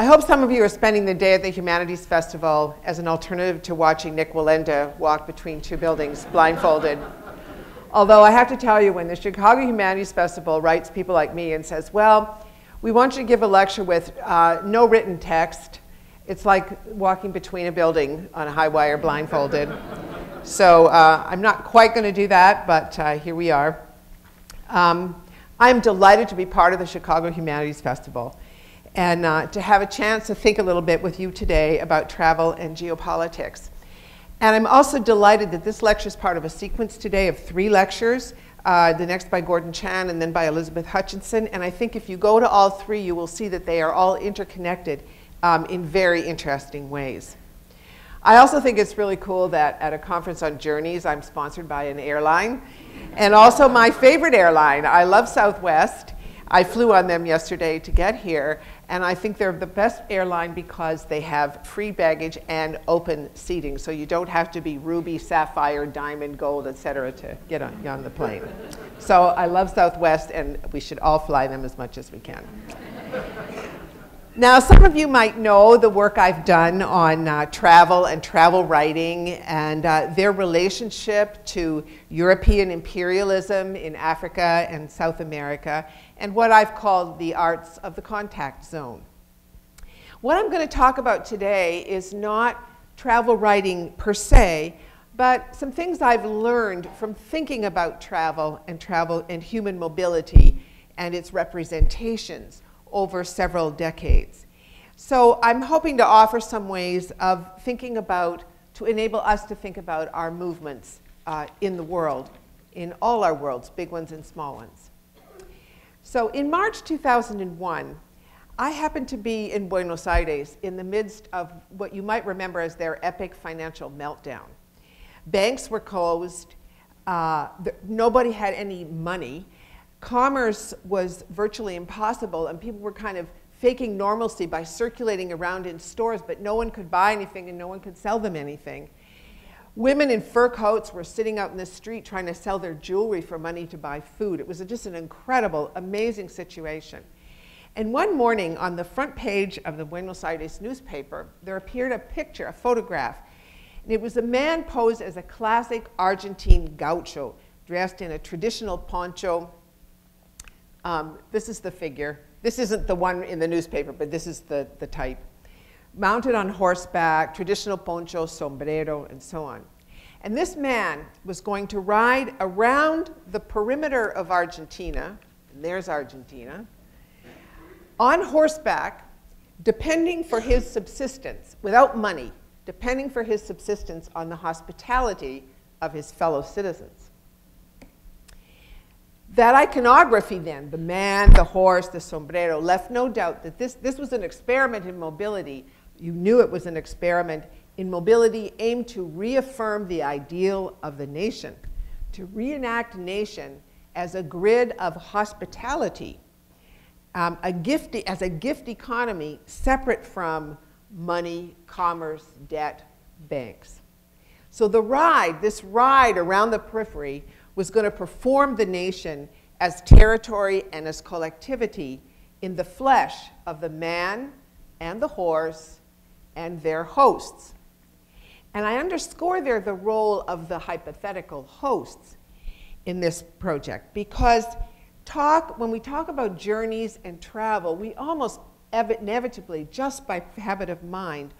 I hope some of you are spending the day at the Humanities Festival as an alternative to watching Nik Wallenda walk between two buildings blindfolded. Although I have to tell you, when the Chicago Humanities Festival writes people like me and says, well, we want you to give a lecture with uh, no written text, it's like walking between a building on a high wire blindfolded. so uh, I'm not quite going to do that, but uh, here we are. Um, I'm delighted to be part of the Chicago Humanities Festival and uh, to have a chance to think a little bit with you today about travel and geopolitics. And I'm also delighted that this lecture is part of a sequence today of three lectures, uh, the next by Gordon Chang and then by Elizabeth Hutchinson. And I think if you go to all three, you will see that they are all interconnected um, in very interesting ways. I also think it's really cool that at a conference on journeys, I'm sponsored by an airline, and also my favorite airline. I love Southwest. I flew on them yesterday to get here, and I think they're the best airline because they have free baggage and open seating. So you don't have to be ruby, sapphire, diamond, gold, et cetera, to get on, on the plane. So I love Southwest, and we should all fly them as much as we can. Now, some of you might know the work I've done on uh, travel and travel writing and uh, their relationship to European imperialism in Africa and South America and what I've called the arts of the contact zone. What I'm going to talk about today is not travel writing per se, but some things I've learned from thinking about travel and travel and human mobility and its representations over several decades. So I'm hoping to offer some ways of thinking about, to enable us to think about our movements uh, in the world, in all our worlds, big ones and small ones. So in March 2001, I happened to be in Buenos Aires in the midst of what you might remember as their epic financial meltdown. Banks were closed, uh, nobody had any money, commerce was virtually impossible, and people were kind of faking normalcy by circulating around in stores, but no one could buy anything and no one could sell them anything. Women in fur coats were sitting out in the street trying to sell their jewelry for money to buy food. It was just an incredible, amazing situation. And one morning on the front page of the Buenos Aires newspaper, there appeared a picture, a photograph. And it was a man posed as a classic Argentine gaucho, dressed in a traditional poncho. Um, this is the figure. This isn't the one in the newspaper, but this is the, the type mounted on horseback, traditional poncho, sombrero, and so on. And this man was going to ride around the perimeter of Argentina, and there's Argentina, on horseback, depending for his subsistence, without money, depending for his subsistence on the hospitality of his fellow citizens. That iconography, then, the man, the horse, the sombrero, left no doubt that this, this was an experiment in mobility you knew it was an experiment in mobility aimed to reaffirm the ideal of the nation, to reenact nation as a grid of hospitality, um, a gift, as a gift economy separate from money, commerce, debt, banks. So the ride, this ride around the periphery, was going to perform the nation as territory and as collectivity in the flesh of the man and the horse and their hosts. And I underscore there the role of the hypothetical hosts in this project because talk, when we talk about journeys and travel, we almost inevitably, just by habit of mind,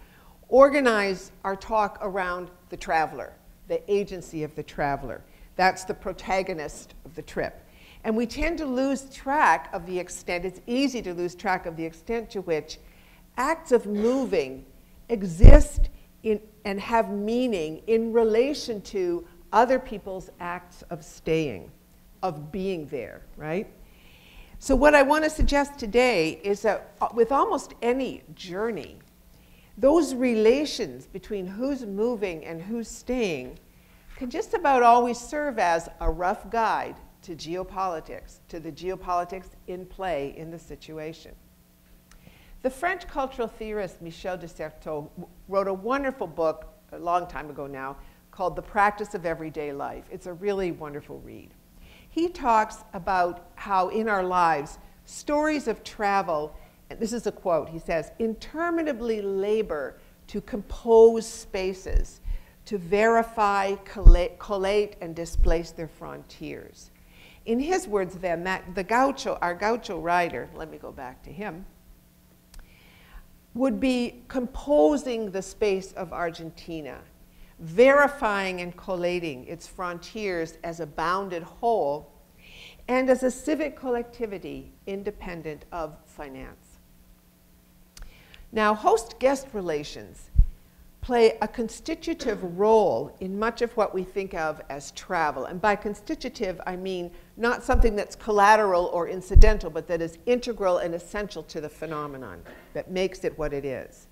organize our talk around the traveler, the agency of the traveler. That's the protagonist of the trip. And we tend to lose track of the extent, it's easy to lose track of the extent to which acts of moving exist in, and have meaning in relation to other people's acts of staying, of being there, right? So, what I want to suggest today is that uh, with almost any journey, those relations between who's moving and who's staying can just about always serve as a rough guide to geopolitics, to the geopolitics in play in the situation. The French cultural theorist Michel de Certeau wrote a wonderful book a long time ago now called The Practice of Everyday Life. It's a really wonderful read. He talks about how in our lives, stories of travel and this is a quote, he says, interminably labor to compose spaces, to verify, collate, collate and displace their frontiers. In his words, then, that the gaucho, our gaucho rider, let me go back to him, would be composing the space of Argentina, verifying and collating its frontiers as a bounded whole and as a civic collectivity independent of finance. Now, host guest relations play a constitutive role in much of what we think of as travel. And by constitutive, I mean not something that's collateral or incidental, but that is integral and essential to the phenomenon that makes it what it is.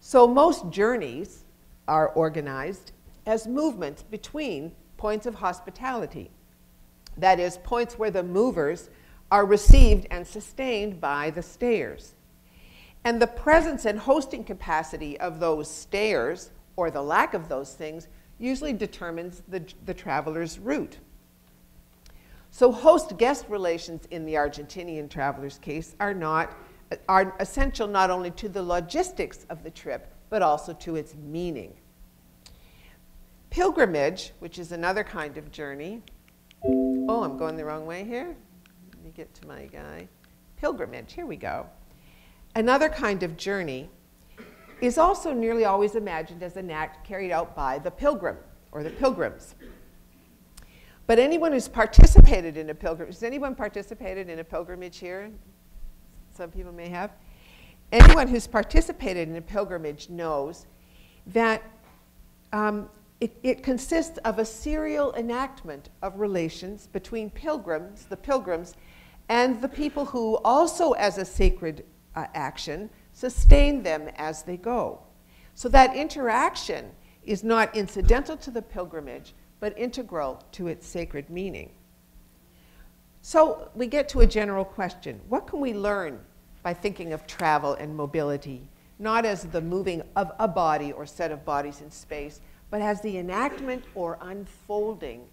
So, most journeys are organized as movements between points of hospitality. That is, points where the movers are received and sustained by the stayers. And the presence and hosting capacity of those stayers, or the lack of those things, usually determines the, the traveler's route. So host-guest relations in the Argentinian traveler's case are, not, are essential not only to the logistics of the trip, but also to its meaning. Pilgrimage, which is another kind of journey. Oh, I'm going the wrong way here. Let me get to my guy. Pilgrimage, here we go. Another kind of journey is also nearly always imagined as an act carried out by the pilgrim or the pilgrims. But anyone who's participated in a pilgrimage, has anyone participated in a pilgrimage here? Some people may have. Anyone who's participated in a pilgrimage knows that um, it, it, consists of a serial enactment of relations between pilgrims, the pilgrims, and the people who also, as a sacred uh, action, sustain them as they go. So that interaction is not incidental to the pilgrimage, but integral to its sacred meaning. So we get to a general question. What can we learn by thinking of travel and mobility, not as the moving of a body or set of bodies in space, but as the enactment or unfolding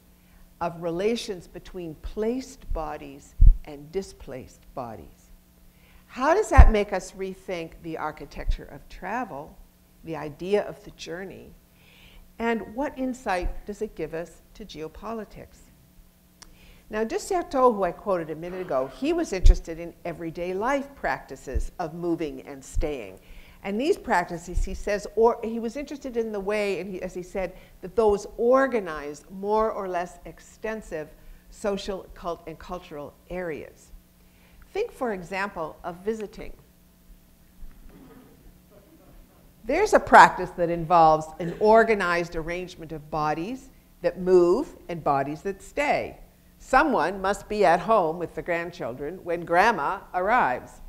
of relations between placed bodies and displaced bodies? How does that make us rethink the architecture of travel, the idea of the journey, and what insight does it give us to geopolitics? Now, de Certeau, who I quoted a minute ago, he was interested in everyday life practices of moving and staying. And these practices, he says, or he was interested in the way, and he, as he said, that those organize more or less extensive social, cult, and cultural areas. Think, for example, of visiting. There's a practice that involves an organized arrangement of bodies that move and bodies that stay. Someone must be at home with the grandchildren when grandma arrives.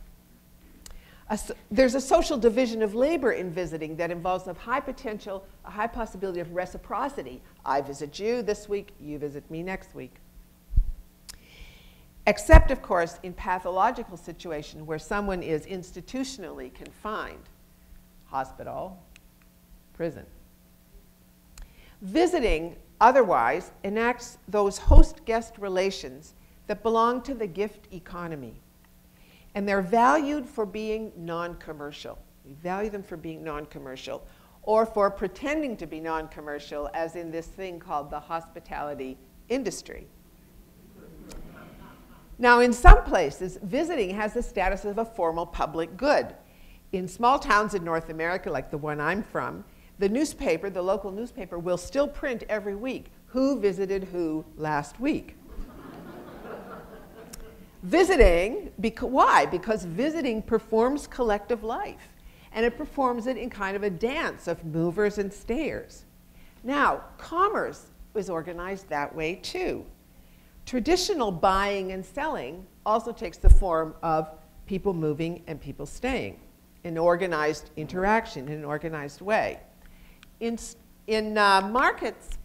A, there's a social division of labor in visiting that involves a high potential, a high possibility of reciprocity. I visit you this week, you visit me next week. Except, of course, in pathological situations where someone is institutionally confined, hospital, prison. Visiting, otherwise, enacts those host-guest relations that belong to the gift economy. And they're valued for being non-commercial. We value them for being non-commercial or for pretending to be non-commercial as in this thing called the hospitality industry. Now, in some places, visiting has the status of a formal public good. In small towns in North America, like the one I'm from, the newspaper, the local newspaper, will still print every week who visited who last week. visiting, why? Because visiting performs collective life, and it performs it in kind of a dance of movers and stayers. Now, commerce is organized that way too. Traditional buying and selling also takes the form of people moving and people staying in organized interaction in an organized way. In, in uh, markets,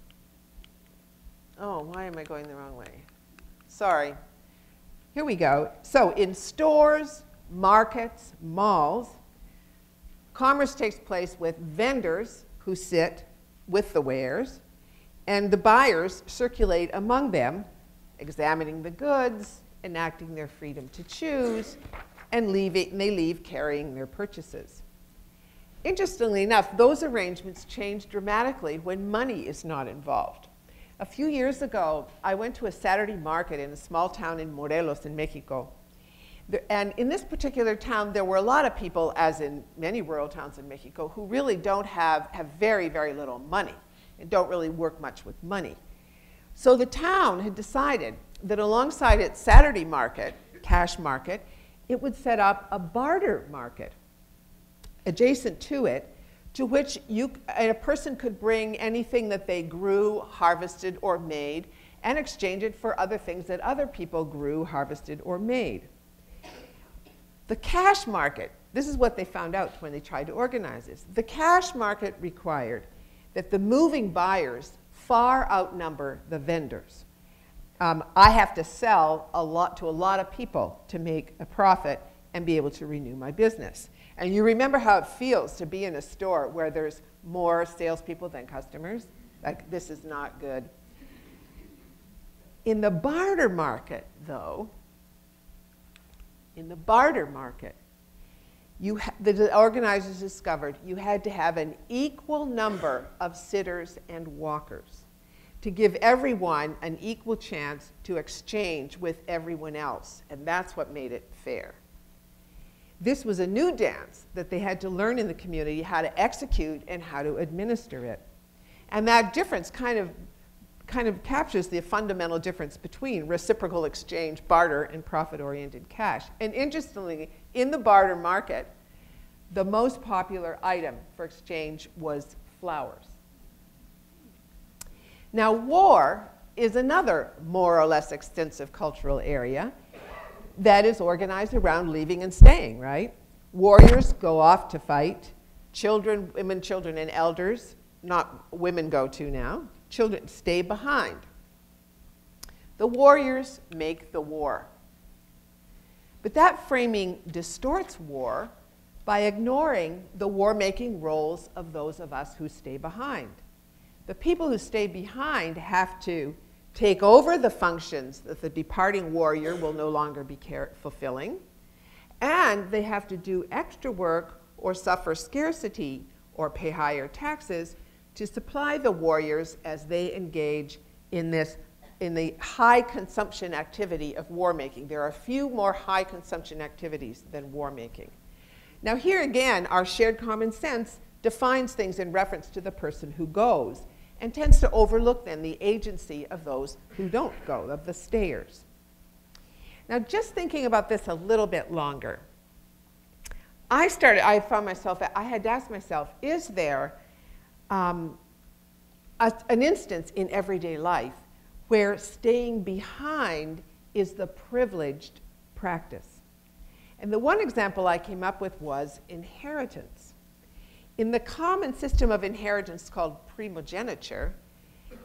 oh, why am I going the wrong way? Sorry. Here we go. So in stores, markets, malls, commerce takes place with vendors who sit with the wares, and the buyers circulate among them examining the goods, enacting their freedom to choose, and, leave it, and they leave carrying their purchases. Interestingly enough, those arrangements change dramatically when money is not involved. A few years ago, I went to a Saturday market in a small town in Morelos in Mexico. And in this particular town, there were a lot of people, as in many rural towns in Mexico, who really don't have, have very, very little money and don't really work much with money. So the town had decided that alongside its Saturday market, cash market, it would set up a barter market adjacent to it, to which you, a person could bring anything that they grew, harvested, or made, and exchange it for other things that other people grew, harvested, or made. The cash market, this is what they found out when they tried to organize this. The cash market required that the moving buyers far outnumber the vendors. Um, I have to sell a lot to a lot of people to make a profit and be able to renew my business. And you remember how it feels to be in a store where there's more salespeople than customers? Like, this is not good. In the barter market, though, in the barter market, you the organizers discovered you had to have an equal number of sitters and walkers to give everyone an equal chance to exchange with everyone else. And that's what made it fair. This was a new dance that they had to learn in the community how to execute and how to administer it. And that difference kind of, kind of captures the fundamental difference between reciprocal exchange, barter, and profit oriented cash. And interestingly, in the barter market, the most popular item for exchange was flowers. Now, war is another more or less extensive cultural area that is organized around leaving and staying, right? Warriors go off to fight. Children, women, children, and elders, not women go to now, children stay behind. The warriors make the war. But that framing distorts war by ignoring the war making roles of those of us who stay behind. The people who stay behind have to take over the functions that the departing warrior will no longer be fulfilling, and they have to do extra work or suffer scarcity or pay higher taxes to supply the warriors as they engage in this in the high consumption activity of war making. There are few more high consumption activities than war making. Now here again, our shared common sense defines things in reference to the person who goes and tends to overlook then the agency of those who don't go, of the stayers. Now, just thinking about this a little bit longer, I started, I found myself, I had to ask myself, is there um, a, an instance in everyday life where staying behind is the privileged practice? And the one example I came up with was inheritance. In the common system of inheritance called primogeniture,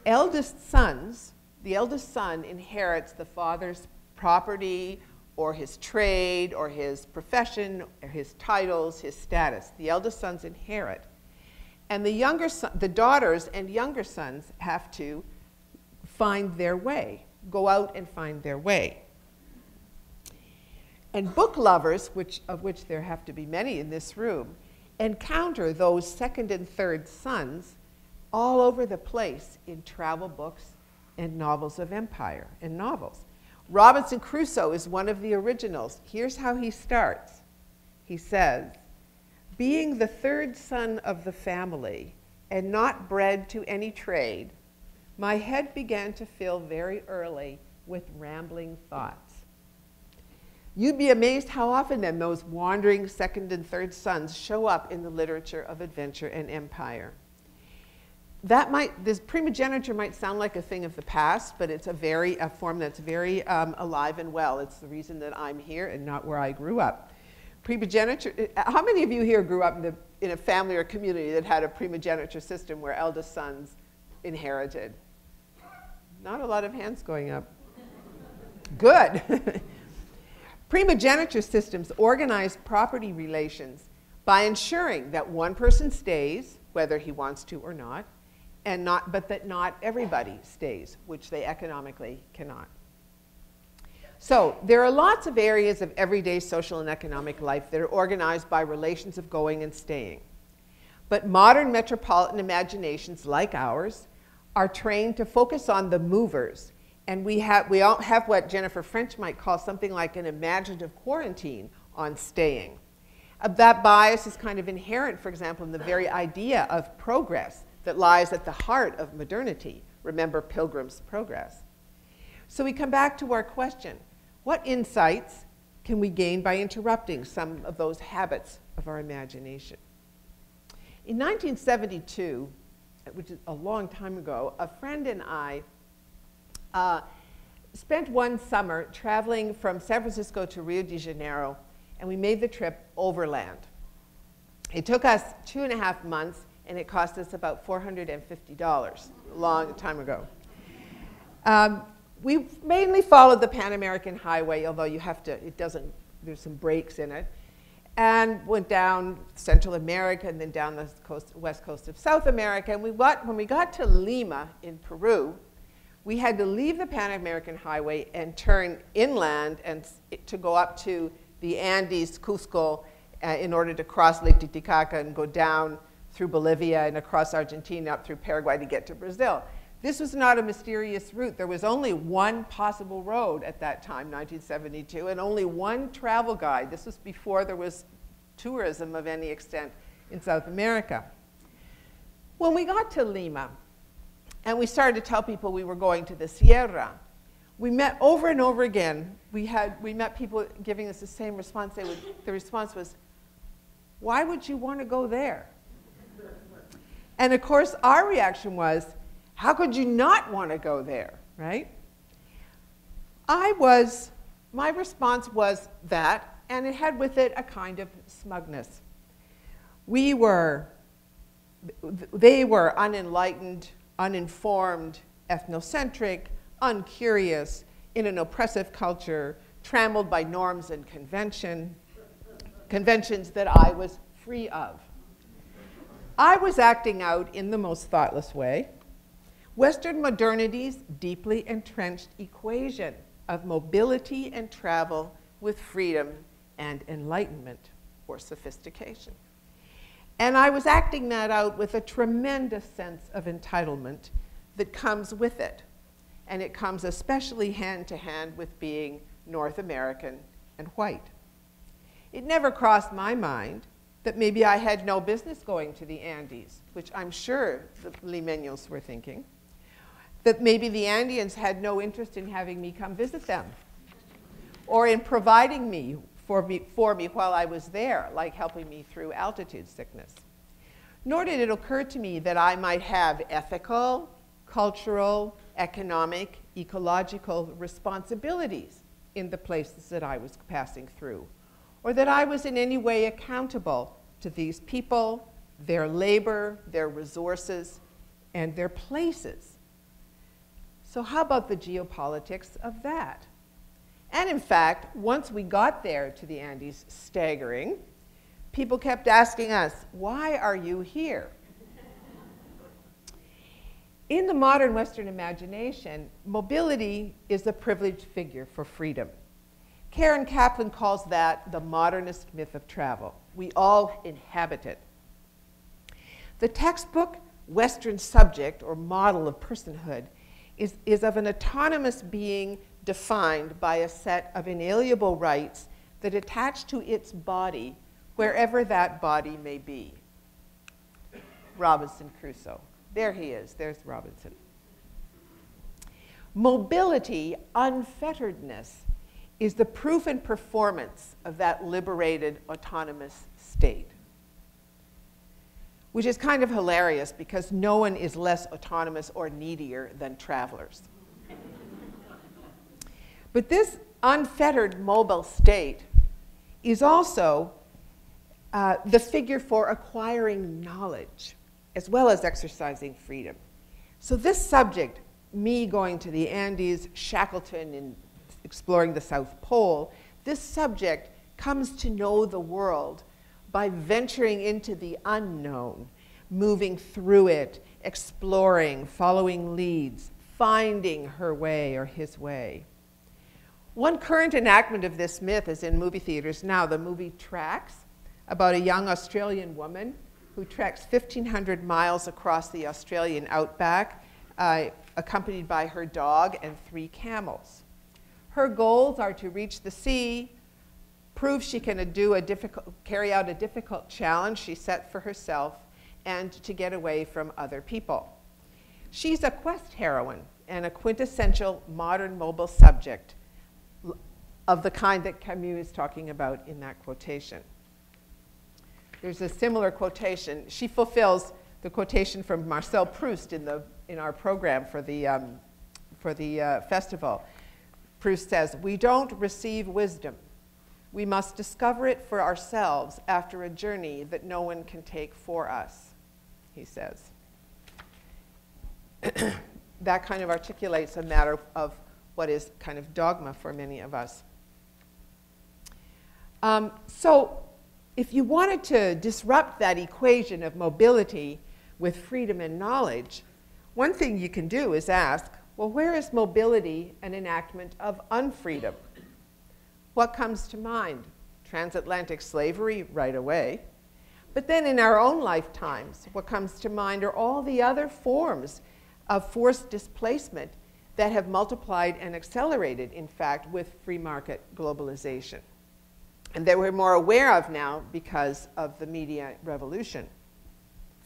eldest sons, the eldest son inherits the father's property or his trade or his profession or his titles, his status. The eldest sons inherit. And the younger son, the daughters and younger sons have to find their way, go out and find their way. And book lovers, which, of which there have to be many in this room, encounter those second and third sons all over the place in travel books and novels of empire and novels. Robinson Crusoe is one of the originals. Here's how he starts. He says, Being the third son of the family and not bred to any trade, my head began to fill very early with rambling thoughts. You'd be amazed how often then those wandering second and third sons show up in the literature of adventure and empire. That might, this primogeniture might sound like a thing of the past, but it's a very, a form that's very um, alive and well. It's the reason that I'm here and not where I grew up. Primogeniture, uh, how many of you here grew up in, the, in a family or community that had a primogeniture system where eldest sons inherited? Not a lot of hands going up. Good. Primogeniture systems organize property relations by ensuring that one person stays, whether he wants to or not, and not, but that not everybody stays, which they economically cannot. So there are lots of areas of everyday social and economic life that are organized by relations of going and staying. But modern metropolitan imaginations like ours are trained to focus on the movers. And we have, we all have what Jennifer French might call something like an imaginative quarantine on staying. Uh, that bias is kind of inherent, for example, in the very idea of progress that lies at the heart of modernity. Remember Pilgrim's Progress. So we come back to our question what insights can we gain by interrupting some of those habits of our imagination? In 1972, which is a long time ago, a friend and I uh, spent one summer traveling from San Francisco to Rio de Janeiro, and we made the trip overland. It took us two and a half months, and it cost us about $450, a long time ago. Um, we mainly followed the Pan American Highway, although you have to, it doesn't, there's some breaks in it and went down Central America and then down the coast, west coast of South America. And we got, when we got to Lima in Peru, we had to leave the Pan American Highway and turn inland and to go up to the Andes, Cusco, uh, in order to cross Lake Titicaca and go down through Bolivia and across Argentina up through Paraguay to get to Brazil. This was not a mysterious route. There was only one possible road at that time, 1972, and only one travel guide. This was before there was tourism of any extent in South America. When we got to Lima, and we started to tell people we were going to the Sierra, we met over and over again. We, had, we met people giving us the same response. Would, the response was, why would you want to go there? And of course, our reaction was, how could you not want to go there, right? I was, my response was that, and it had with it a kind of smugness. We were, they were unenlightened, uninformed, ethnocentric, uncurious, in an oppressive culture, trammeled by norms and convention, conventions that I was free of. I was acting out in the most thoughtless way. Western modernity's deeply entrenched equation of mobility and travel with freedom and enlightenment or sophistication. And I was acting that out with a tremendous sense of entitlement that comes with it. And it comes especially hand to hand with being North American and white. It never crossed my mind that maybe I had no business going to the Andes, which I'm sure the Limeños were thinking that maybe the Andeans had no interest in having me come visit them or in providing me for, me for me while I was there, like helping me through altitude sickness. Nor did it occur to me that I might have ethical, cultural, economic, ecological responsibilities in the places that I was passing through, or that I was in any way accountable to these people, their labor, their resources, and their places so, how about the geopolitics of that? And in fact, once we got there to the Andes, staggering, people kept asking us, Why are you here? In the modern Western imagination, mobility is a privileged figure for freedom. Karen Kaplan calls that the modernist myth of travel. We all inhabit it. The textbook Western subject or model of personhood is, is of an autonomous being defined by a set of inalienable rights that attach to its body wherever that body may be. Robinson Crusoe. There he is. There's Robinson. Mobility, unfetteredness, is the proof and performance of that liberated, autonomous state which is kind of hilarious because no one is less autonomous or needier than travelers. But this unfettered mobile state is also uh, the figure for acquiring knowledge as well as exercising freedom. So, this subject, me going to the Andes, Shackleton, and exploring the South Pole, this subject comes to know the world by venturing into the unknown, moving through it, exploring, following leads, finding her way or his way. One current enactment of this myth is in movie theaters now, the movie Tracks, about a young Australian woman who treks 1,500 miles across the Australian outback, uh, accompanied by her dog and three camels. Her goals are to reach the sea, prove she can do a difficult, carry out a difficult challenge she set for herself, and to get away from other people. She's a quest heroine and a quintessential modern mobile subject of the kind that Camus is talking about in that quotation. There's a similar quotation. She fulfills the quotation from Marcel Proust in, the, in our program for the, um, for the uh, festival. Proust says, We don't receive wisdom. We must discover it for ourselves after a journey that no one can take for us, he says. that kind of articulates a matter of what is kind of dogma for many of us. Um, so, if you wanted to disrupt that equation of mobility with freedom and knowledge, one thing you can do is ask, well, where is mobility an enactment of unfreedom? What comes to mind? Transatlantic slavery right away. But then in our own lifetimes, what comes to mind are all the other forms of forced displacement that have multiplied and accelerated, in fact, with free market globalization. And that we're more aware of now because of the media revolution.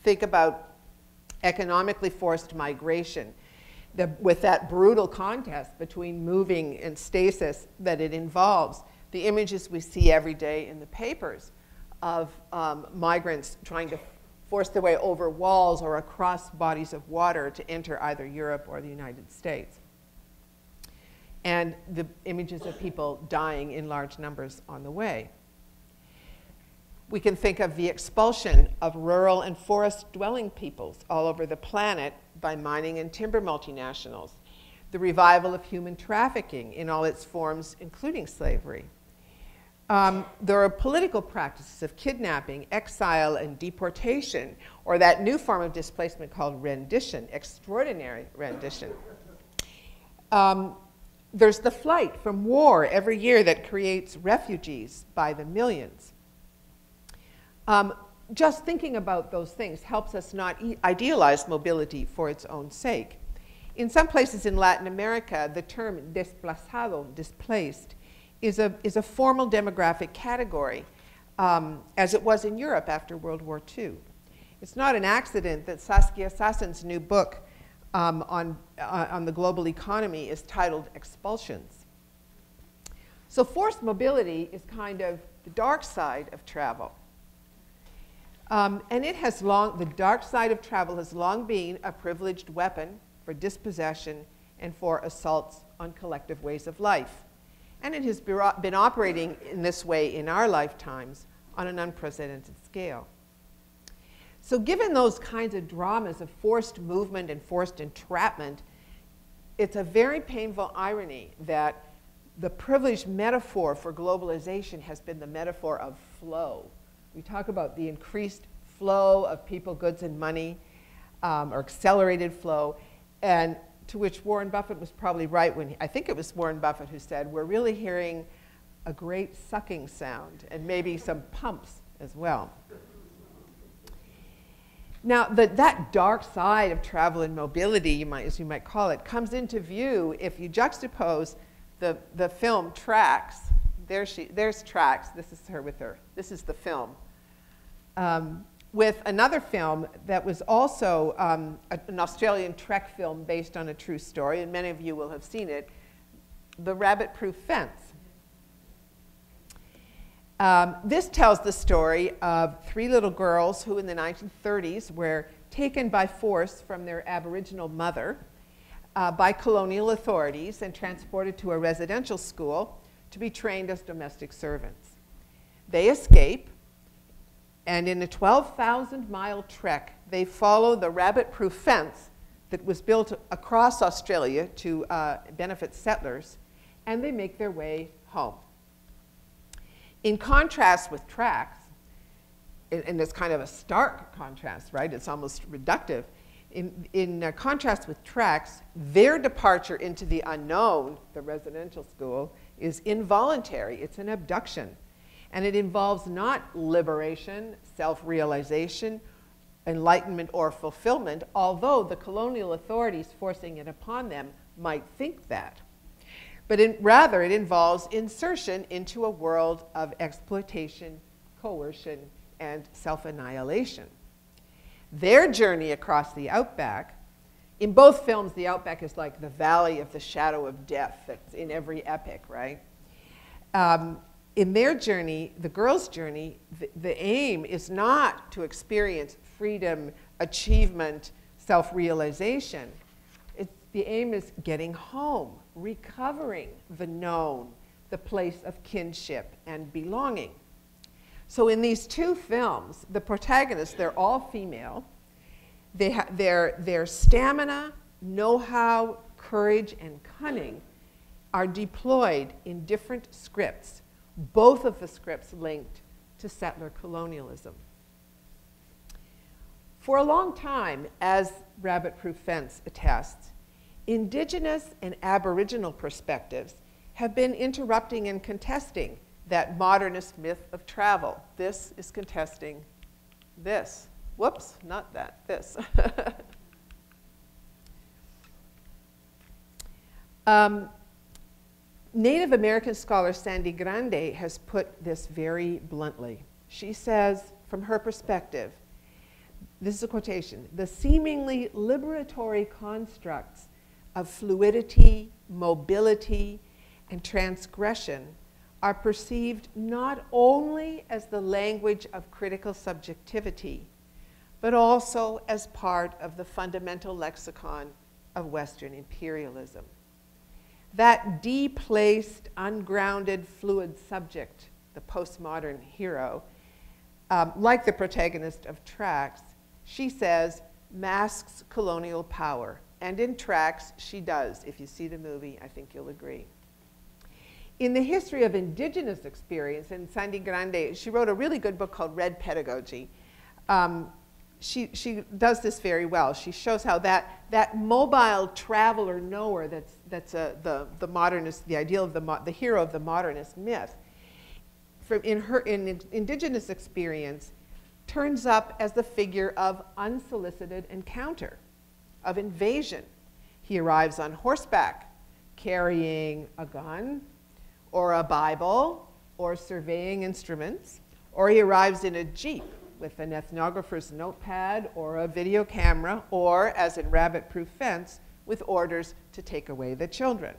Think about economically forced migration the, with that brutal contest between moving and stasis that it involves. The images we see every day in the papers of um, migrants trying to force their way over walls or across bodies of water to enter either Europe or the United States. And the images of people dying in large numbers on the way. We can think of the expulsion of rural and forest dwelling peoples all over the planet by mining and timber multinationals, the revival of human trafficking in all its forms, including slavery, um, there are political practices of kidnapping, exile, and deportation, or that new form of displacement called rendition, extraordinary rendition. Um, there's the flight from war every year that creates refugees by the millions. Um, just thinking about those things helps us not e idealize mobility for its own sake. In some places in Latin America, the term desplazado, displaced, is a, is a formal demographic category, um, as it was in Europe after World War II. It's not an accident that Saskia Sassen's new book um, on, uh, on the global economy is titled Expulsions. So forced mobility is kind of the dark side of travel. Um, and it has long, the dark side of travel has long been a privileged weapon for dispossession and for assaults on collective ways of life. And it has been operating in this way in our lifetimes on an unprecedented scale. So, given those kinds of dramas of forced movement and forced entrapment, it's a very painful irony that the privileged metaphor for globalization has been the metaphor of flow. We talk about the increased flow of people, goods, and money, um, or accelerated flow. And to which Warren Buffett was probably right when he, I think it was Warren Buffett who said, We're really hearing a great sucking sound and maybe some pumps as well. Now, the, that dark side of travel and mobility, you might, as you might call it, comes into view if you juxtapose the, the film Tracks. There she, there's Tracks. This is her with her. This is the film. Um, with another film that was also um, a, an Australian trek film based on a true story, and many of you will have seen it, The Rabbit Proof Fence. Um, this tells the story of three little girls who, in the 1930s, were taken by force from their Aboriginal mother uh, by colonial authorities and transported to a residential school to be trained as domestic servants. They escape and in a 12,000 mile trek, they follow the rabbit proof fence that was built across Australia to uh, benefit settlers, and they make their way home. In contrast with tracks, and it's kind of a stark contrast, right? It's almost reductive. In, in uh, contrast with tracks, their departure into the unknown, the residential school, is involuntary. It's an abduction. And it involves not liberation, self realization, enlightenment, or fulfillment, although the colonial authorities forcing it upon them might think that. But in, rather, it involves insertion into a world of exploitation, coercion, and self annihilation. Their journey across the outback, in both films, the outback is like the valley of the shadow of death that's in every epic, right? Um, in their journey, the girl's journey, the, the aim is not to experience freedom, achievement, self realization. The aim is getting home, recovering the known, the place of kinship and belonging. So in these two films, the protagonists, they're all female. They their, their stamina, know-how, courage, and cunning are deployed in different scripts, both of the scripts linked to settler colonialism. For a long time, as Rabbit Proof Fence attests, indigenous and aboriginal perspectives have been interrupting and contesting that modernist myth of travel. This is contesting this. Whoops, not that, this. um, Native American scholar Sandy Grande has put this very bluntly. She says, from her perspective, this is a quotation the seemingly liberatory constructs of fluidity, mobility, and transgression are perceived not only as the language of critical subjectivity, but also as part of the fundamental lexicon of Western imperialism. That deplaced, ungrounded, fluid subject, the postmodern hero, um, like the protagonist of Tracks, she says, masks colonial power and in tracks, she does. If you see the movie, I think you'll agree. In the history of indigenous experience, and Sandy Grande, she wrote a really good book called Red Pedagogy. Um, she, she does this very well. She shows how that, that mobile traveler knower that's, that's a, the, the modernist, the ideal of the, the hero of the modernist myth, from in her in indigenous experience, turns up as the figure of unsolicited encounter of invasion. He arrives on horseback, carrying a gun, or a Bible, or surveying instruments, or he arrives in a jeep with an ethnographer's notepad or a video camera, or, as in Rabbit Proof Fence, with orders to take away the children.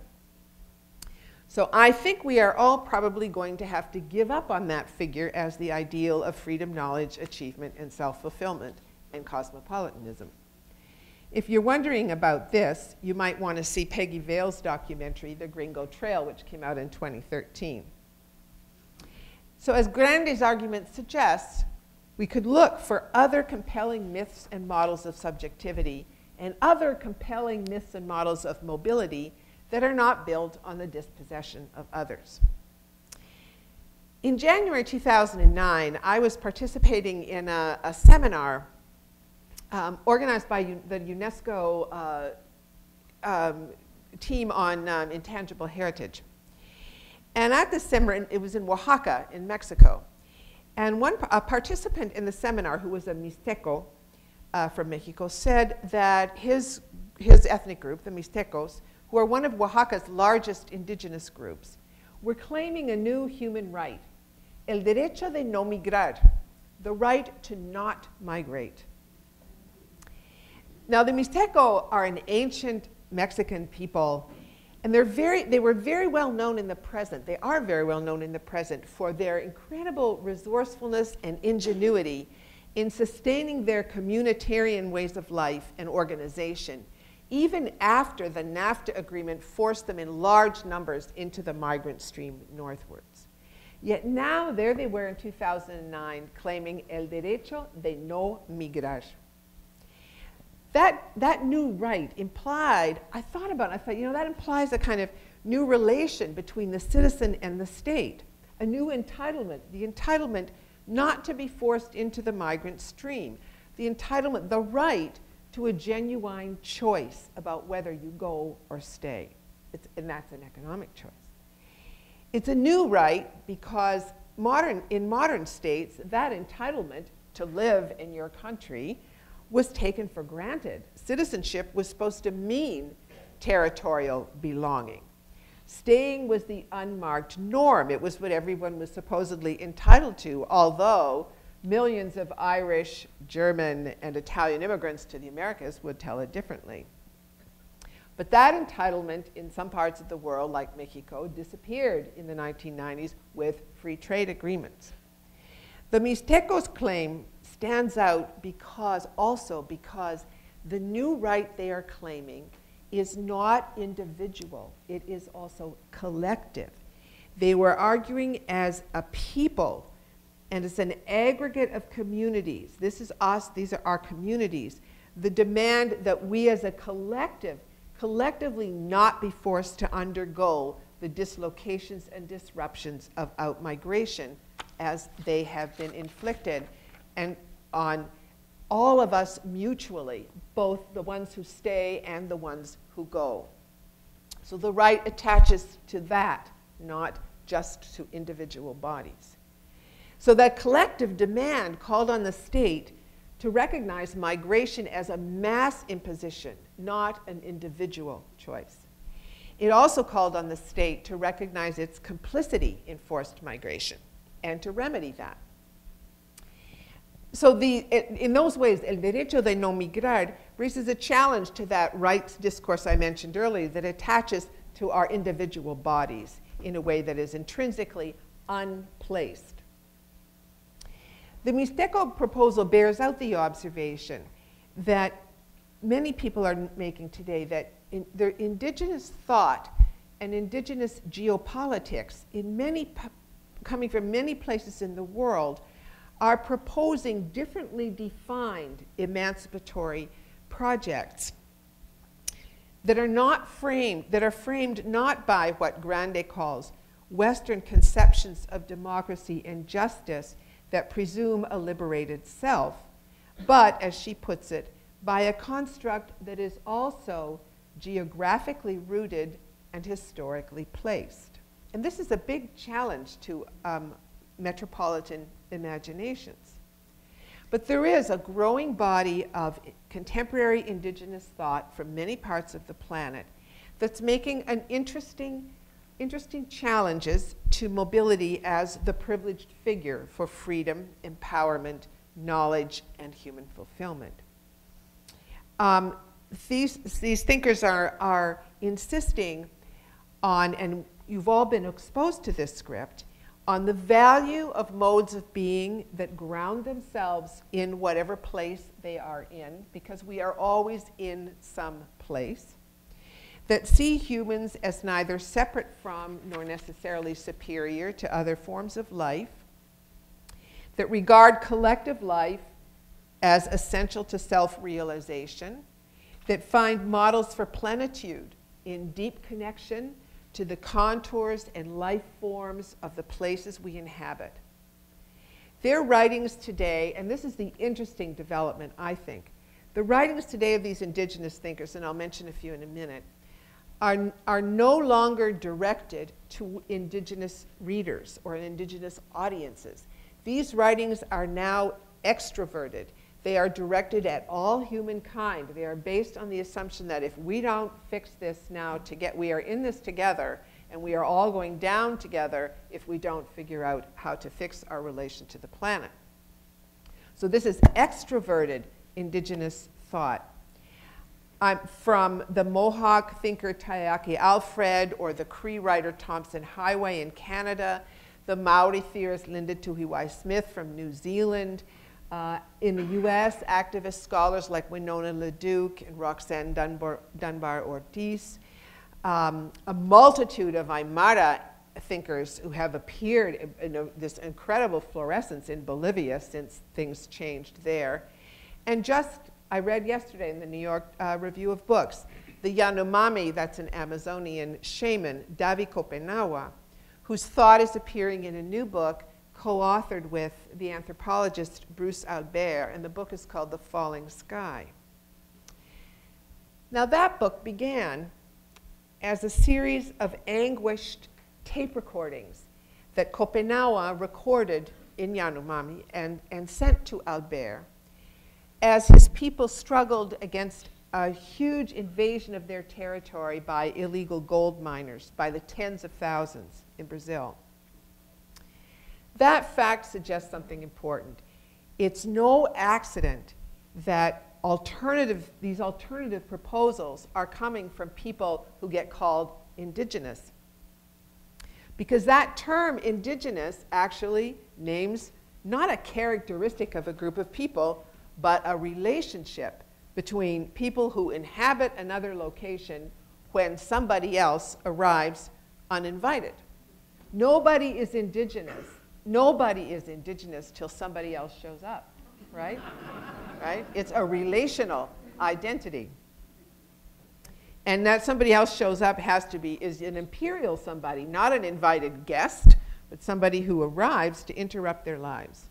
So I think we are all probably going to have to give up on that figure as the ideal of freedom, knowledge, achievement, and self fulfillment and cosmopolitanism. If you're wondering about this, you might want to see Peggy Vale's documentary, The Gringo Trail, which came out in 2013. So, as Grande's argument suggests, we could look for other compelling myths and models of subjectivity and other compelling myths and models of mobility that are not built on the dispossession of others. In January 2009, I was participating in a, a seminar um, organized by U the UNESCO uh, um, team on um, intangible heritage. And at the seminar, it was in Oaxaca, in Mexico. And one a participant in the seminar, who was a Mixteco uh, from Mexico, said that his, his ethnic group, the Mixtecos, who are one of Oaxaca's largest indigenous groups, were claiming a new human right, el derecho de no migrar, the right to not migrate. Now, the Mixteco are an ancient Mexican people, and they're very, they were very well known in the present. They are very well known in the present for their incredible resourcefulness and ingenuity in sustaining their communitarian ways of life and organization, even after the NAFTA agreement forced them in large numbers into the migrant stream northwards. Yet now, there they were in 2009, claiming el derecho de no migrar that, that new right implied, I thought about it, I thought, you know, that implies a kind of new relation between the citizen and the state, a new entitlement, the entitlement not to be forced into the migrant stream, the entitlement, the right to a genuine choice about whether you go or stay. It's, and that's an economic choice. It's a new right because modern, in modern states, that entitlement to live in your country was taken for granted. Citizenship was supposed to mean territorial belonging. Staying was the unmarked norm. It was what everyone was supposedly entitled to, although millions of Irish, German, and Italian immigrants to the Americas would tell it differently. But that entitlement in some parts of the world, like Mexico, disappeared in the 1990s with free trade agreements. The Mixtecos claim stands out because also because the new right they are claiming is not individual, it is also collective. They were arguing as a people and as an aggregate of communities. This is us, these are our communities. The demand that we as a collective collectively not be forced to undergo the dislocations and disruptions of outmigration as they have been inflicted and on all of us mutually, both the ones who stay and the ones who go. So the right attaches to that, not just to individual bodies. So that collective demand called on the state to recognize migration as a mass imposition, not an individual choice. It also called on the state to recognize its complicity in forced migration and to remedy that. So the, in those ways, el derecho de no migrar raises a challenge to that rights discourse I mentioned earlier that attaches to our individual bodies in a way that is intrinsically unplaced. The Mixteco proposal bears out the observation that many people are making today that in, their indigenous thought and indigenous geopolitics in many coming from many places in the world are proposing differently defined emancipatory projects that are not framed that are framed not by what Grande calls western conceptions of democracy and justice that presume a liberated self, but, as she puts it, by a construct that is also geographically rooted and historically placed. And this is a big challenge to um, metropolitan imaginations. But there is a growing body of contemporary indigenous thought from many parts of the planet that's making an interesting interesting challenges to mobility as the privileged figure for freedom, empowerment, knowledge, and human fulfillment. Um, these, these thinkers are, are insisting on, and you've all been exposed to this script, on the value of modes of being that ground themselves in whatever place they are in, because we are always in some place that see humans as neither separate from nor necessarily superior to other forms of life, that regard collective life as essential to self realization, that find models for plenitude in deep connection to the contours and life forms of the places we inhabit. Their writings today, and this is the interesting development, I think, the writings today of these indigenous thinkers, and I'll mention a few in a minute, are, are no longer directed to indigenous readers or indigenous audiences. These writings are now extroverted. They are directed at all humankind. They are based on the assumption that if we don't fix this now to get, we are in this together and we are all going down together if we don't figure out how to fix our relation to the planet. So this is extroverted indigenous thought. I'm from the Mohawk thinker Taiaiake Alfred or the Cree writer Tomson Highway in Canada, the Maori theorist Linda Tuhiwai Smith from New Zealand. Uh, in the US, activist scholars like Winona LaDuke and Roxanne Dunbar, Dunbar Ortiz. Um, a multitude of Aymara thinkers who have appeared in, in a, this incredible fluorescence in Bolivia since things changed there. And just I read yesterday in the New York uh, Review of Books the Yanomami, that's an Amazonian shaman, Davi Kopenawa, whose thought is appearing in a new book co authored with the anthropologist Bruce Albert, and the book is called The Falling Sky. Now, that book began as a series of anguished tape recordings that Kopenawa recorded in Yanomami and, and sent to Albert as his people struggled against a huge invasion of their territory by illegal gold miners by the tens of thousands in Brazil. That fact suggests something important. It's no accident that alternative, these alternative proposals are coming from people who get called indigenous. Because that term indigenous actually names not a characteristic of a group of people, but a relationship between people who inhabit another location when somebody else arrives uninvited. Nobody is indigenous. Nobody is indigenous till somebody else shows up, right? right? It's a relational identity. And that somebody else shows up has to be is an imperial somebody, not an invited guest, but somebody who arrives to interrupt their lives.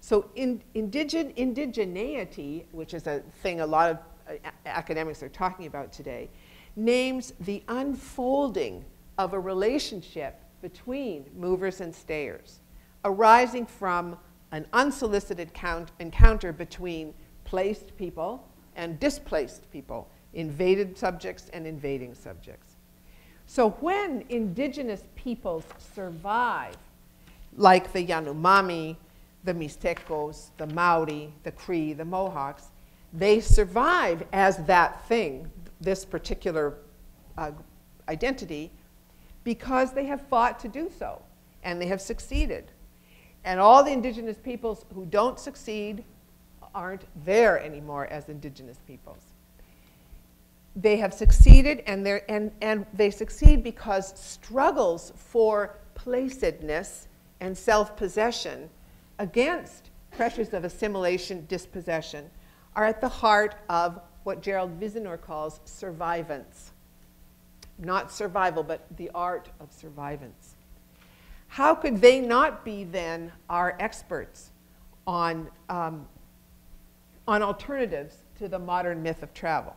So in, indigen, indigeneity, which is a thing a lot of uh, academics are talking about today, names the unfolding of a relationship between movers and stayers, arising from an unsolicited count, encounter between placed people and displaced people, invaded subjects and invading subjects. So when indigenous peoples survive, like the Yanomami, the Mixtecos, the Maori, the Cree, the Mohawks, they survive as that thing, this particular uh, identity, because they have fought to do so, and they have succeeded. And all the indigenous peoples who don't succeed aren't there anymore as indigenous peoples. They have succeeded, and, and, and they succeed because struggles for placedness and self possession against pressures of assimilation, dispossession, are at the heart of what Gerald Vizenor calls survivance. Not survival, but the art of survivance. How could they not be then our experts on, um, on alternatives to the modern myth of travel?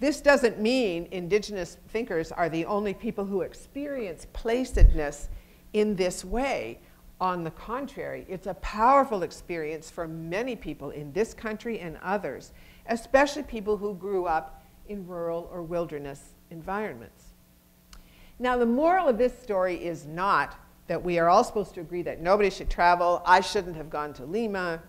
This doesn't mean indigenous thinkers are the only people who experience placedness in this way. On the contrary, it's a powerful experience for many people in this country and others, especially people who grew up in rural or wilderness environments. Now, the moral of this story is not that we are all supposed to agree that nobody should travel, I shouldn't have gone to Lima,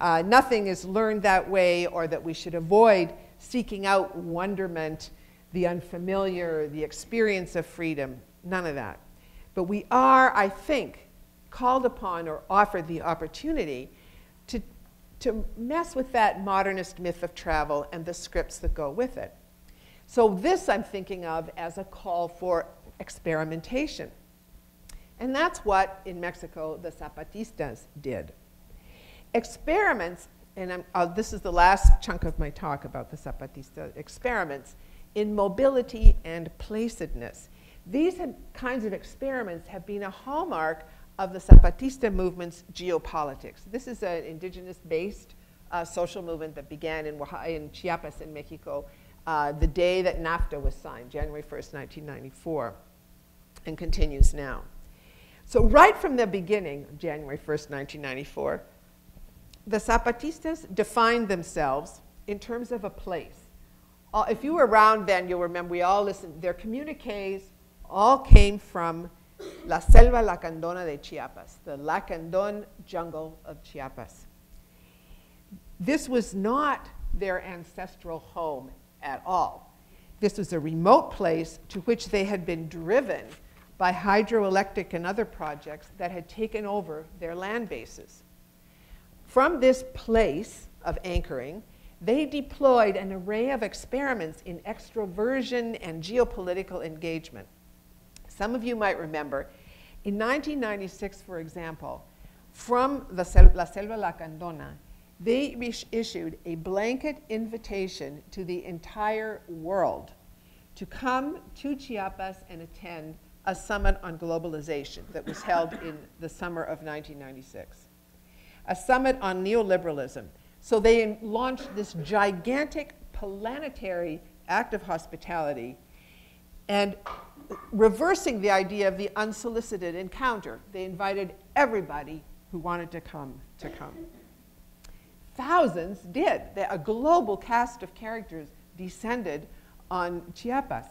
uh, nothing is learned that way, or that we should avoid seeking out wonderment, the unfamiliar, the experience of freedom, none of that. But we are, I think, called upon or offered the opportunity to, to mess with that modernist myth of travel and the scripts that go with it. So, this I'm thinking of as a call for experimentation. And that's what, in Mexico, the Zapatistas did. Experiments, and uh, this is the last chunk of my talk about the Zapatista experiments, in mobility and placedness. These kinds of experiments have been a hallmark of the Zapatista movement's geopolitics. This is an indigenous-based uh, social movement that began in, in Chiapas in Mexico uh, the day that NAFTA was signed, January 1st, 1994, and continues now. So right from the beginning, January 1st, 1994, the Zapatistas defined themselves in terms of a place. Uh, if you were around then, you'll remember we all listened. Their communiques all came from La Selva Lacandona de Chiapas, the Lacandon jungle of Chiapas. This was not their ancestral home at all. This was a remote place to which they had been driven by hydroelectric and other projects that had taken over their land bases. From this place of anchoring, they deployed an array of experiments in extroversion and geopolitical engagement. Some of you might remember, in 1996, for example, from the Sel La Selva Lacandona, they issued a blanket invitation to the entire world to come to Chiapas and attend a summit on globalization that was held in the summer of 1996. A summit on neoliberalism. So they launched this gigantic planetary act of hospitality and reversing the idea of the unsolicited encounter. They invited everybody who wanted to come to come. Thousands did. A global cast of characters descended on Chiapas.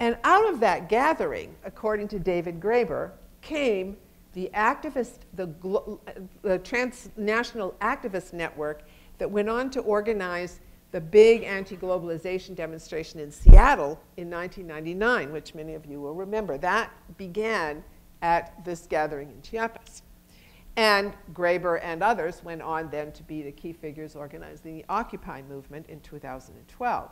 And out of that gathering, according to David Graeber, came the activist, the, the transnational activist network that went on to organize the big anti-globalization demonstration in Seattle in 1999, which many of you will remember. That began at this gathering in Chiapas. And Graeber and others went on then to be the key figures organizing the Occupy movement in 2012.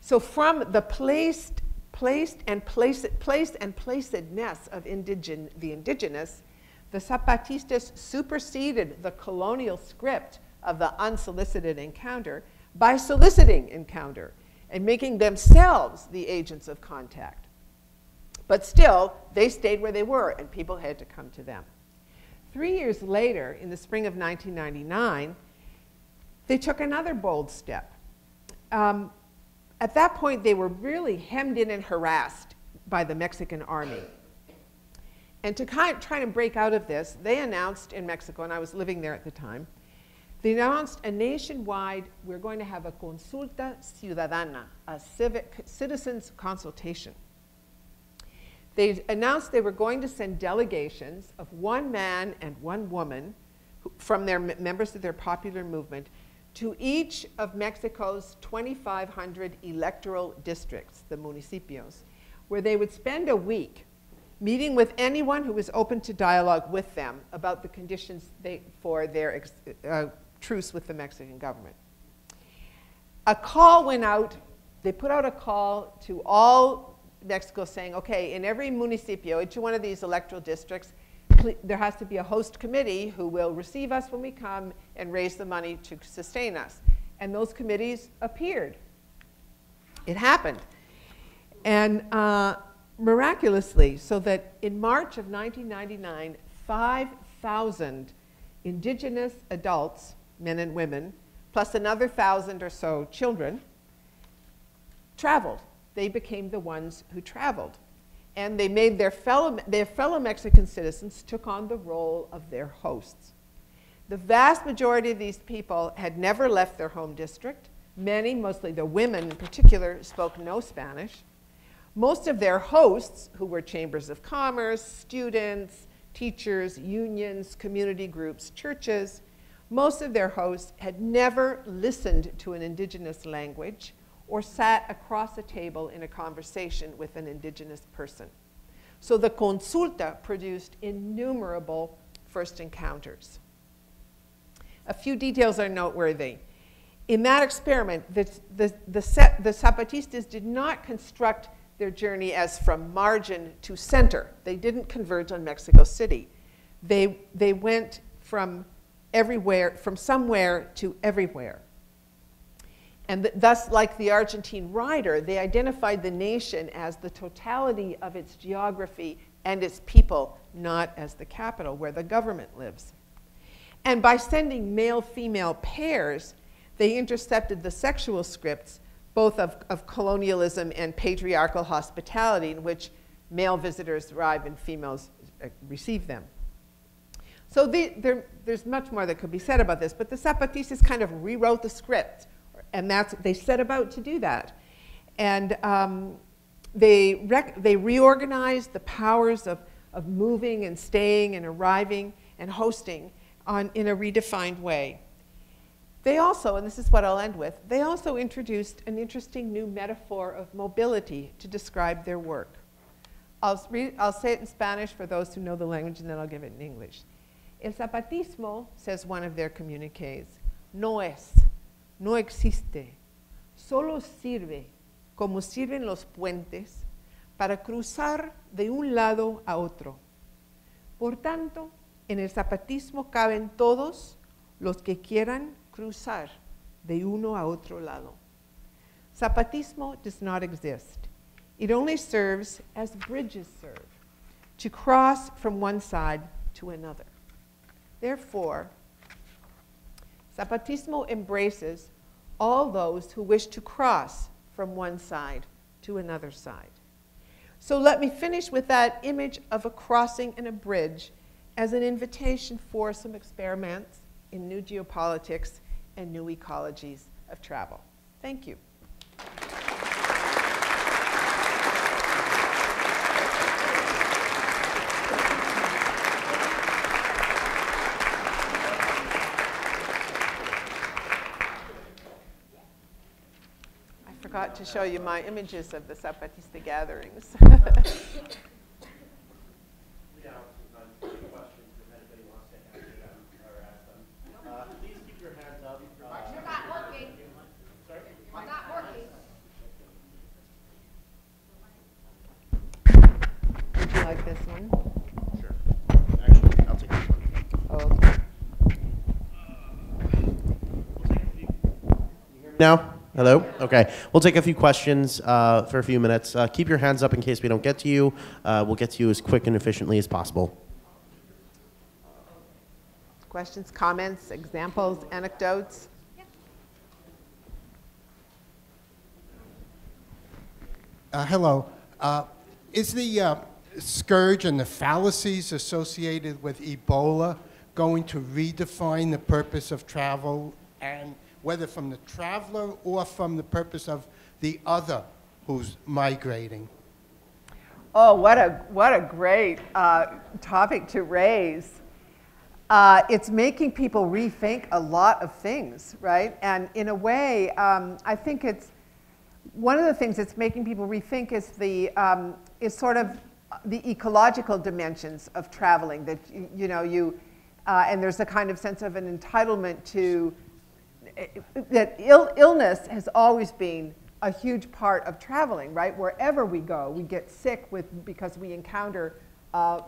So from the placed, placed and placed, placed and placedness of indigen, the indigenous, the Zapatistas superseded the colonial script of the unsolicited encounter by soliciting encounter and making themselves the agents of contact. But still, they stayed where they were and people had to come to them. Three years later, in the spring of 1999, they took another bold step. Um, at that point, they were really hemmed in and harassed by the Mexican army. And to kind of try to break out of this, they announced in Mexico, and I was living there at the time, they announced a nationwide, we're going to have a consulta ciudadana, a civic citizens consultation. They announced they were going to send delegations of one man and one woman from their members of their popular movement to each of Mexico's 2,500 electoral districts, the municipios, where they would spend a week meeting with anyone who was open to dialogue with them about the conditions they, for their uh, truce with the Mexican government. A call went out, they put out a call to all Mexico saying, okay, in every municipio, each one of these electoral districts, there has to be a host committee who will receive us when we come and raise the money to sustain us. And those committees appeared. It happened. And uh, miraculously, so that in March of 1999, 5,000 indigenous adults, men and women, plus another thousand or so children, traveled they became the ones who traveled. And they made their fellow, their fellow Mexican citizens took on the role of their hosts. The vast majority of these people had never left their home district. Many, mostly the women in particular, spoke no Spanish. Most of their hosts, who were chambers of commerce, students, teachers, unions, community groups, churches, most of their hosts had never listened to an indigenous language or sat across a table in a conversation with an indigenous person. So the consulta produced innumerable first encounters. A few details are noteworthy. In that experiment, the, the, the, the Zapatistas did not construct their journey as from margin to center. They didn't converge on Mexico City. They, they went from everywhere, from somewhere to everywhere. And th thus, like the Argentine writer, they identified the nation as the totality of its geography and its people, not as the capital where the government lives. And by sending male-female pairs, they intercepted the sexual scripts, both of, of colonialism and patriarchal hospitality, in which male visitors arrive and females uh, receive them. So the, there, there's much more that could be said about this, but the Zapatistas kind of rewrote the script and that's, they set about to do that. And um, they, they reorganized the powers of, of moving and staying and arriving and hosting on, in a redefined way. They also, and this is what I'll end with, they also introduced an interesting new metaphor of mobility to describe their work. I'll, I'll say it in Spanish for those who know the language, and then I'll give it in English. El zapatismo, says one of their communiques, no es no existe, solo sirve como sirven los puentes para cruzar de un lado a otro. Por tanto, en el zapatismo caben todos los que quieran cruzar de uno a otro lado. Zapatismo does not exist. It only serves as bridges serve, to cross from one side to another. Therefore, Zapatismo embraces all those who wish to cross from one side to another side. So let me finish with that image of a crossing and a bridge as an invitation for some experiments in new geopolitics and new ecologies of travel. Thank you. Forgot to show you my images of the Zapatista gatherings. Like this one? Sure. Actually, I'll take this one. Oh, okay. Now? Hello? Okay. We'll take a few questions uh, for a few minutes. Uh, keep your hands up in case we don't get to you. Uh, we'll get to you as quick and efficiently as possible. Questions, comments, examples, anecdotes? Uh, hello. Uh, is the uh, scourge and the fallacies associated with Ebola going to redefine the purpose of travel and whether from the traveler or from the purpose of the other who's migrating? Oh, what a, what a great uh, topic to raise. Uh, it's making people rethink a lot of things, right? And in a way, um, I think it's one of the things that's making people rethink is the um, is sort of the ecological dimensions of traveling. That you, know you uh, and there's a kind of sense of an entitlement to that Ill, illness has always been a huge part of traveling, right? Wherever we go, we get sick with because we encounter, uh,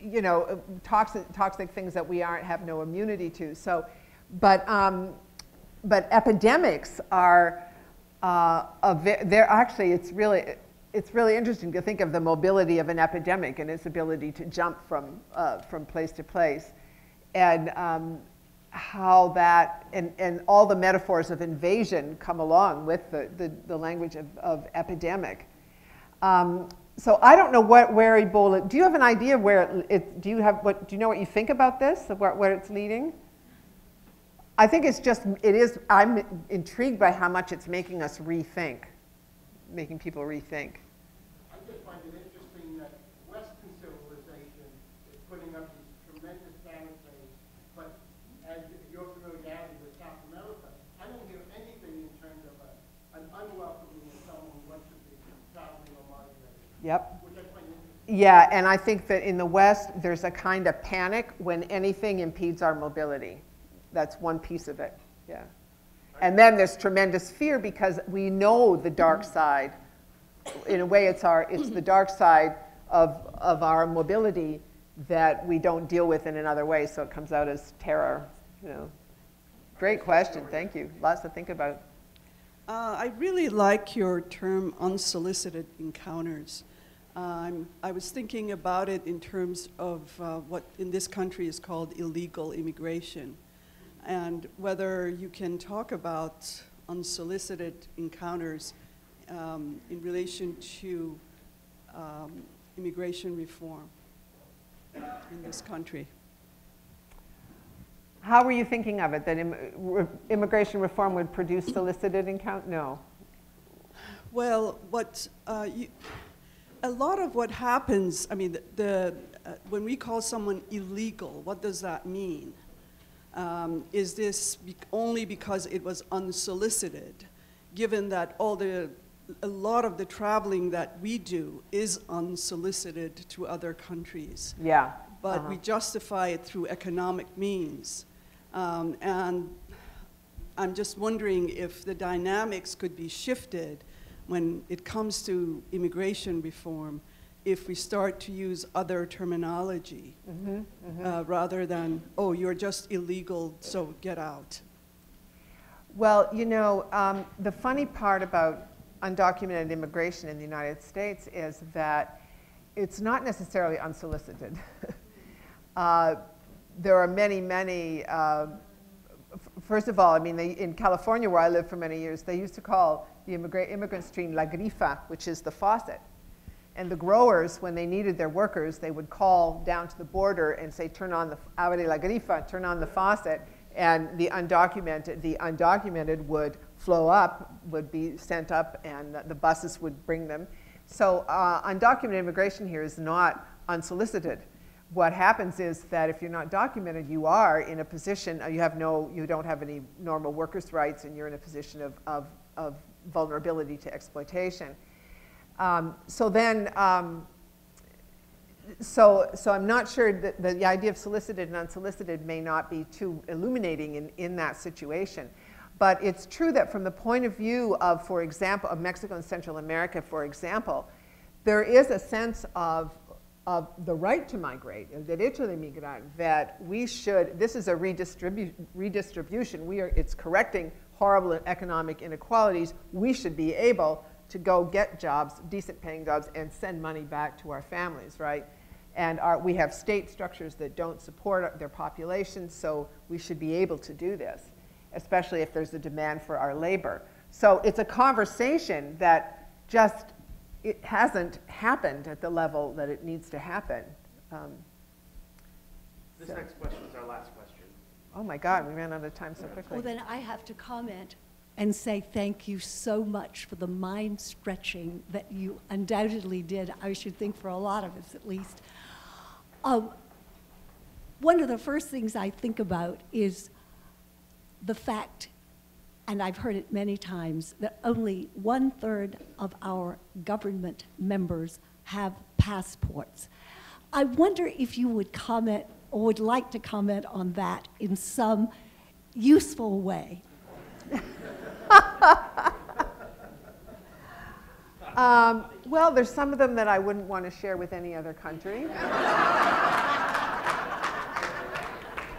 you know, toxic, toxic things that we aren't have no immunity to. So, but um, but epidemics are uh, they're actually it's really it's really interesting to think of the mobility of an epidemic and its ability to jump from uh, from place to place, and um, how that and, and all the metaphors of invasion come along with the, the, the language of, of epidemic. Um, so I don't know what, where Ebola, do you have an idea where it, it, do you have, what, do you know what you think about this, where, where it's leading? I think it's just, it is, I'm intrigued by how much it's making us rethink, making people rethink. I just find it interesting that Western civilization is putting up these tremendous barricades, but as your familiarity with South America, I don't hear anything in terms of a, an unwelcoming of someone who wants to be traveling or migrating. Yep. Which I find interesting. Yeah, and I think that in the West, there's a kind of panic when anything impedes our mobility. That's one piece of it, yeah. And then there's tremendous fear because we know the dark side. In a way, it's, our, it's the dark side of, of our mobility that we don't deal with in another way, so it comes out as terror. You know. Great question, thank you. Lots to think about. Uh, I really like your term unsolicited encounters. Um, I was thinking about it in terms of uh, what in this country is called illegal immigration, and whether you can talk about unsolicited encounters um, in relation to um, immigration reform in this country. How were you thinking of it? That Im re immigration reform would produce solicited encounter? No. Well, what uh, you, a lot of what happens, I mean, the, the uh, when we call someone illegal, what does that mean? Um, is this be only because it was unsolicited, given that all the a lot of the traveling that we do is unsolicited to other countries. Yeah. But uh -huh. we justify it through economic means. Um, and I'm just wondering if the dynamics could be shifted when it comes to immigration reform if we start to use other terminology mm -hmm, mm -hmm. Uh, rather than, oh, you're just illegal, so get out. Well, you know, um, the funny part about undocumented immigration in the United States is that it's not necessarily unsolicited. uh, there are many, many, uh, first of all, I mean, they, in California, where I lived for many years, they used to call the immigra- immigrant stream La Grifa, which is the faucet. And the growers, when they needed their workers, they would call down to the border and say, turn on the, abre la grifa, turn on the faucet, and the undocumented, the undocumented would flow up, would be sent up, and the buses would bring them. So uh, undocumented immigration here is not unsolicited. What happens is that if you're not documented, you are in a position, uh, you have no, you don't have any normal workers' rights, and you're in a position of, of, of vulnerability to exploitation. Um, so then, um, so, so I'm not sure that the idea of solicited and unsolicited may not be too illuminating in, in that situation. But it's true that from the point of view of, for example, of Mexico and Central America, for example, there is a sense of, of the right to migrate, derecho de migrar, that we should, this is a redistribu redistribution. We are, it's correcting horrible economic inequalities. We should be able to go get jobs, decent paying jobs, and send money back to our families, right? And our, we have state structures that don't support their populations, so we should be able to do this, especially if there's a demand for our labor. So it's a conversation that just it hasn't happened at the level that it needs to happen. Um, This so. next question is our last question. Oh my God, we ran out of time so quickly. Well, then I have to comment and say thank you so much for the mind stretching that you undoubtedly did. I should think for a lot of us at least. Um, one of the first things I think about is the fact, and I've heard it many times, that only one third of our government members have passports. I wonder if you would comment or would like to comment on that in some useful way. um, well, there's some of them that I wouldn't want to share with any other country.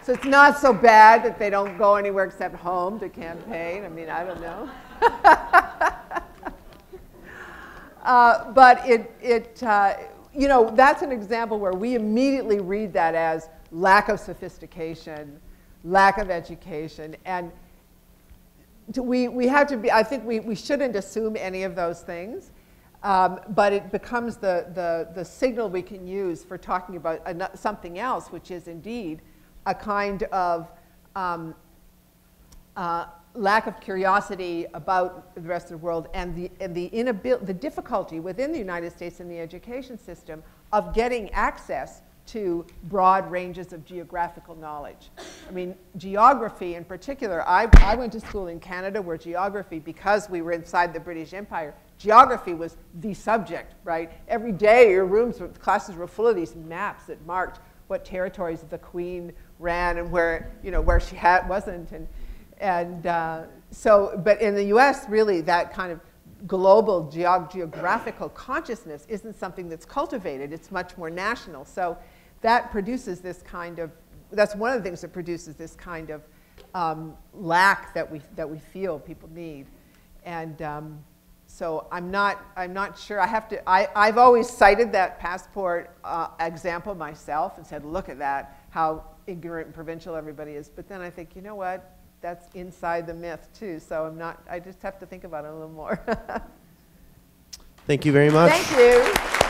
so it's not so bad that they don't go anywhere except home to campaign. I mean, I don't know. uh, but it, it uh, you know, that's an example where we immediately read that as lack of sophistication, lack of education, and we, we have to be, I think we, we shouldn't assume any of those things, um, but it becomes the, the, the signal we can use for talking about something else, which is indeed a kind of um, uh, lack of curiosity about the rest of the world and the, and the, inability, the difficulty within the United States in the education system of getting access to broad ranges of geographical knowledge. I mean, geography in particular, I, I went to school in Canada where geography, because we were inside the British Empire, geography was the subject, right? Every day your rooms, classes were full of these maps that marked what territories the queen ran and where, you know, where she had, wasn't. And, and uh, so, but in the US, really, that kind of global geog geographical consciousness isn't something that's cultivated. It's much more national. So that produces this kind of, that's one of the things that produces this kind of um, lack that we, that we feel people need. And um, so I'm not, I'm not sure. I have to, I, I've always cited that passport uh, example myself and said, look at that, how ignorant and provincial everybody is. But then I think, you know what? That's inside the myth too. So I'm not, I just have to think about it a little more. Thank you very much. Thank you.